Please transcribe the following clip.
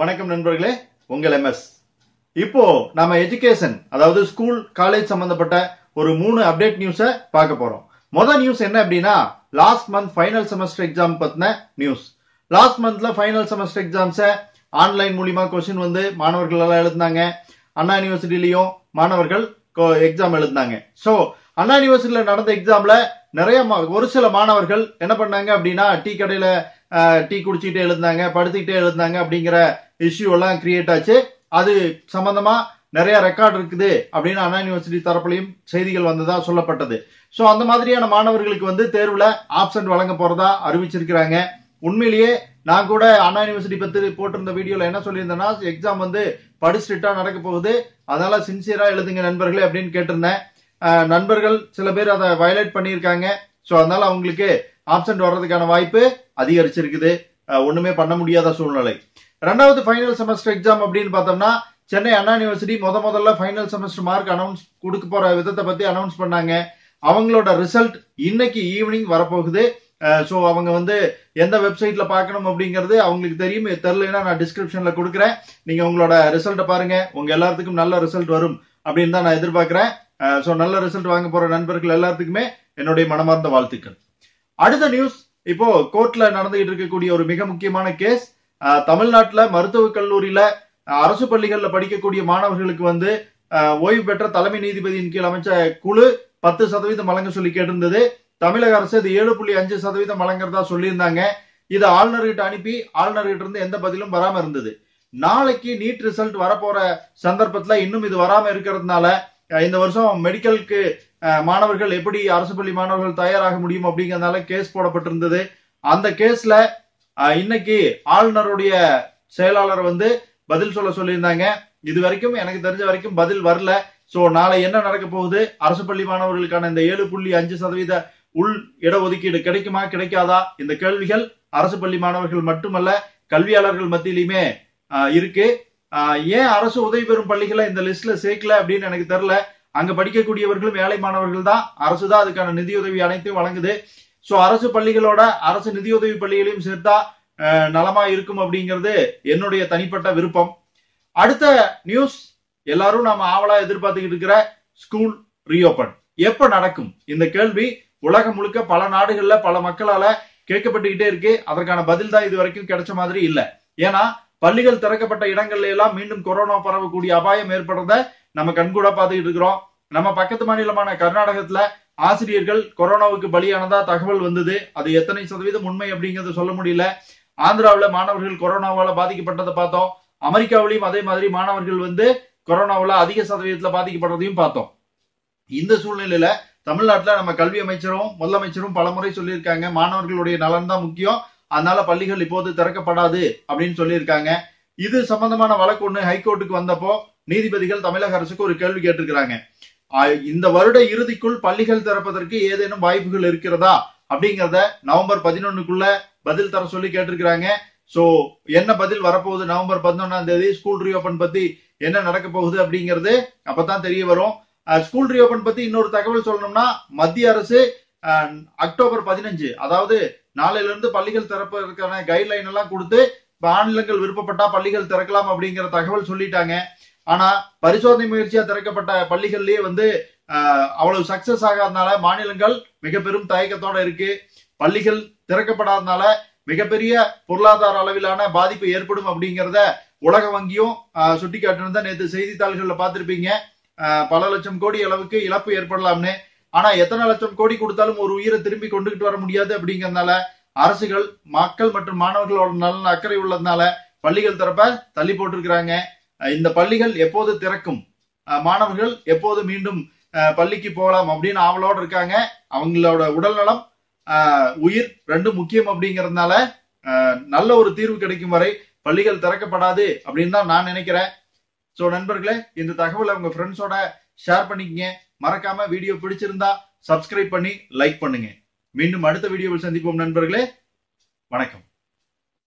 வணக்கம் நண்பர்களே உங்கள் எம்எஸ். இப்போ நம்ம எஜுகேஷன் அதாவது ஸ்கூல் காலேஜ் சம்பந்தப்பட்ட ஒரு மூணு அப்டேட் நியூஸை பார்க்க போறோம். முதல் நியூஸ் என்ன அப்படின்னா last month final semester exam பத்தின நியூஸ் லாஸ்ட் மந்த்ல ஃபைனல் செமஸ்டர் எக்ஸாம்ஸை ஆன்லைன் மூலியமா கொஸ்டின் வந்து மாணவர்கள் எல்லாம் எழுதினாங்க. அண்ணா யூனிவர்சிட்டிலையும் மாணவர்கள் எக்ஸாம் எழுதினாங்க. ஸோ அண்ணா யூனிவர்சிட்டியில நடந்த எக்ஸாம்ல நிறைய ஒரு சில மாணவர்கள் என்ன பண்ணாங்க அப்படின்னா டீ கடையில டீ குடிச்சிக்கிட்டே எழுந்தாங்க படுத்துக்கிட்டே எழுந்தாங்க அப்படிங்கிற இஷ்யூ எல்லாம் கிரியேட் ஆச்சு. அது சம்பந்தமா நிறைய ரெக்கார்ட் இருக்குது அப்படின்னு அண்ணா யூனிவர்சிட்டி தரப்புலையும் செய்திகள் வந்ததா சொல்லப்பட்டது. ஸோ அந்த மாதிரியான மாணவர்களுக்கு வந்து தேர்வுல ஆப்சன்ட் வழங்க போறதா அறிவிச்சிருக்கிறாங்க. உண்மையிலேயே நான் கூட அண்ணா யூனிவர்சிட்டி பத்தி போட்டிருந்த வீடியோல என்ன சொல்லியிருந்தேன்னா எக்ஸாம் வந்து படிச்சுட்டா நடக்க போகுது. அதனால சின்சியரா எழுதுங்க நண்பர்களே அப்படின்னு கேட்டிருந்தேன். நண்பர்கள் சில பேர் அதை வயலேட் பண்ணியிருக்காங்க. ஸோ அதனால அவங்களுக்கு ஆப்சன்ட் வர்றதுக்கான வாய்ப்பு அதிகரிச்சிருக்குது. ஒண்ணுமே பண்ண முடியாத சூழ்நிலை. ரெண்டாவது ஃபைனல் செமஸ்டர் எக்ஸாம் அப்படின்னு பார்த்தோம்னா சென்னை அண்ணா யூனிவர்சிட்டி முத முதல்ல ஃபைனல் செமஸ்டர் மார்க் அனௌன்ஸ் கொடுக்க போற விதத்தை பத்தி அனௌன்ஸ் பண்ணாங்க. அவங்களோட ரிசல்ட் இன்னைக்கு ஈவினிங் வரப்போகுது. ஸோ அவங்க வந்து எந்த வெப்சைட்ல பார்க்கணும் அப்படிங்கிறது அவங்களுக்கு தெரியும். தெரியலன்னா நான் டிஸ்கிரிப்ஷன்ல கொடுக்குறேன். நீங்க உங்களோட ரிசல்ட்டை பாருங்க. உங்க எல்லாத்துக்கும் நல்ல ரிசல்ட் வரும் அப்படின்னு தான் நான் எதிர்பார்க்கிறேன். ஸோ நல்ல ரிசல்ட் வாங்க போற நண்பர்கள் எல்லாத்துக்குமே என்னுடைய மனமார்ந்த வாழ்த்துக்கள். அடுத்த நியூஸ் இப்போ கோர்ட்ல நடந்துகிட்டு இருக்கக்கூடிய ஒரு மிக முக்கியமான கேஸ் தமிழ்நாட்டில் மருத்துவக் கல்லூரியில அரசு பள்ளிகளில் படிக்கக்கூடிய மாணவர்களுக்கு வந்து ஓய்வு பெற்ற தலைமை நீதிபதியின் கீழ் அமைச்ச குழு பத்து சதவீதம் வழங்க சொல்லி கேட்டிருந்தது. தமிழக அரசு இது ஏழு புள்ளி அஞ்சு சதவீதம் வழங்குறதா சொல்லியிருந்தாங்க. இது ஆளுநர்கிட்ட அனுப்பி ஆளுநர்கிட்ட இருந்து எந்த பதிலும் வராம இருந்தது. நாளைக்கு நீட் ரிசல்ட் வரப்போற சந்தர்ப்பத்துல இன்னும் இது வராம இருக்கிறதுனால இந்த வருஷம் மெடிக்கலுக்கு மாணவர்கள் எப்படி அரசு பள்ளி மாணவர்கள் தயாராக முடியும் அப்படிங்கறதுனால கேஸ் போடப்பட்டிருந்தது. அந்த கேஸ்ல இன்னைக்கு ஆளுநருடைய செயலாளர் வந்து பதில் சொல்ல சொல்லியிருந்தாங்க. இது வரைக்கும் எனக்கு தெரிஞ்ச வரைக்கும் பதில் வரல. சோ நாளை என்ன நடக்க போகுது? அரசு பள்ளி மாணவர்களுக்கான இந்த ஏழு புள்ளி அஞ்சு சதவீத உள் இடஒதுக்கீடு கிடைக்குமா கிடைக்காதா? இந்த கேள்விகள் அரசு பள்ளி மாணவர்கள் மட்டுமல்ல கல்வியாளர்கள் மத்தியிலுமே இருக்கு. ஏன் அரசு உதவி பெறும் பள்ளிகளை இந்த லிஸ்ட்ல சேர்க்கல அப்படின்னு எனக்கு தெரியல. அங்க படிக்கக்கூடியவர்களும் ஏழை மாணவர்கள் தான். அரசு தான் அதுக்கான நிதியுதவி அனைத்தையும் வழங்குது. சோ அரசு பள்ளிகளோட அரசு நிதியுதவி பள்ளிகளையும் சேர்த்தா நலமா இருக்கும் அப்படிங்கிறது என்னுடைய தனிப்பட்ட விருப்பம். அடுத்த நியூஸ் எல்லாரும் நாம ஆவலா எதிர்பார்த்துக்கிட்டு இருக்கிற ஸ்கூல் ரீஓபன். எப்ப நடக்கும்? இந்த கேள்வி உலகம் முழுக்க பல நாடுகள்ல பல மக்களால கேட்கப்பட்டுக்கிட்டே இருக்கு. அதற்கான பதில் தான் இது வரைக்கும் கிடைச்ச மாதிரி இல்ல. ஏன்னா பள்ளிகள் திறக்கப்பட்ட இடங்கள்ல எல்லாம் மீண்டும் கொரோனா பரவக்கூடிய அபாயம் ஏற்படுறத நம்ம கண்கூட பார்த்துக்கிட்டு இருக்கிறோம். நம்ம பக்கத்து மாநிலமான கர்நாடகத்துல ஆசிரியர்கள் கொரோனாவுக்கு பலியானதா தகவல் வந்தது. அது எத்தனை சதவீதம் உண்மை அப்படிங்கறத சொல்ல முடியல. ஆந்திராவுல மாணவர்கள் கொரோனாவால பாதிக்கப்பட்டதை பார்த்தோம். அமெரிக்காவிலையும் அதே மாதிரி மாணவர்கள் வந்து கொரோனாவுல அதிக சதவீதத்துல பாதிக்கப்படுறதையும் பார்த்தோம். இந்த சூழ்நிலையில தமிழ்நாட்டுல நம்ம கல்வி அமைச்சரும் முதலமைச்சரும் பலமுறை சொல்லியிருக்காங்க. மாணவர்களுடைய நலன் தான் முக்கியம். அதனால பள்ளிகள் இப்போது திறக்கப்படாது அப்படின்னு சொல்லியிருக்காங்க. இது சம்பந்தமான வழக்கு ஒண்ணு ஹைகோர்ட்டுக்கு வந்தப்போ நீதிபதிகள் தமிழக அரசுக்கு ஒரு கேள்வி கேட்டிருக்கிறாங்க. இந்த வருட இறுதிக்குள் பள்ளிகள் திறப்பதற்கு ஏதேனும் வாய்ப்புகள் இருக்கிறதா? அப்படிங்கறத நவம்பர் பதினொன்னுக்குள்ள பதில் தர சொல்லி கேட்டிருக்கிறாங்க. சோ என்ன பதில் வரப்போகுது நவம்பர் பதினொன்னாம் தேதி? ஸ்கூல் ரீஓபன் பத்தி என்ன நடக்க போகுது அப்படிங்கிறது அப்பதான் தெரிய வரும். ஸ்கூல் ரீஓபன் பத்தி இன்னொரு தகவல் சொல்லணும்னா மத்திய அரசு அக்டோபர் பதினஞ்சு அதாவது நாளையில இருந்து பள்ளிகள் திறப்பதற்கான கைட்லைன் எல்லாம் கொடுத்து மாநிலங்கள் விருப்பப்பட்டா பள்ளிகள் திறக்கலாம் அப்படிங்கிற தகவல் சொல்லிட்டாங்க. ஆனா பரிசோதனை முயற்சியா திறக்கப்பட்ட பள்ளிகள்லயே வந்து அவ்வளவு சக்சஸ் ஆகாதனால மாநிலங்கள் மிக பெரும் தயக்கத்தோட இருக்கு. பள்ளிகள் திறக்கப்படாதனால மிகப்பெரிய பொருளாதார அளவிலான பாதிப்பு ஏற்படும் அப்படிங்கிறத உலக வங்கியும் சுட்டி சுட்டிக்காட்டினதை நேற்று செய்தித்தாள்கள்ல பார்த்திருப்பீங்க. பல லட்சம் கோடி அளவுக்கு இழப்பு ஏற்படலாம்னு. ஆனா எத்தனை லட்சம் கோடி கொடுத்தாலும் ஒரு உயிரை திரும்பி கொண்டுகிட்டு வர முடியாது அப்படிங்கறதுனால அரசுகள் மக்கள் மற்றும் மாணவர்களோட நலன் அக்கறை உள்ளதுனால பள்ளிகள் திறப்ப தள்ளி போட்டிருக்கிறாங்க. இந்த பள்ளிகள் எப்போது திறக்கும்? மாணவர்கள் எப்போது மீண்டும் பள்ளிக்கு போகலாம் அப்படின்னு ஆவலோடு இருக்காங்க. அவங்களோட உடல்நலம் உயிர் ரெண்டும் முக்கியம் அப்படிங்கறதுனால நல்ல ஒரு தீர்வு கிடைக்கும் வரை பள்ளிகள் திறக்கப்படாது அப்படின்னு தான் நான் நினைக்கிறேன். ஸோ நண்பர்களே இந்த தகவலை உங்க ஃப்ரெண்ட்ஸோட ஷேர் பண்ணிக்கங்க. மறக்காம வீடியோ பிடிச்சிருந்தா சப்ஸ்கிரைப் பண்ணி லைக் பண்ணுங்க. மீண்டும் அடுத்த வீடியோவில் சந்திப்போம் நண்பர்களே. வணக்கம்.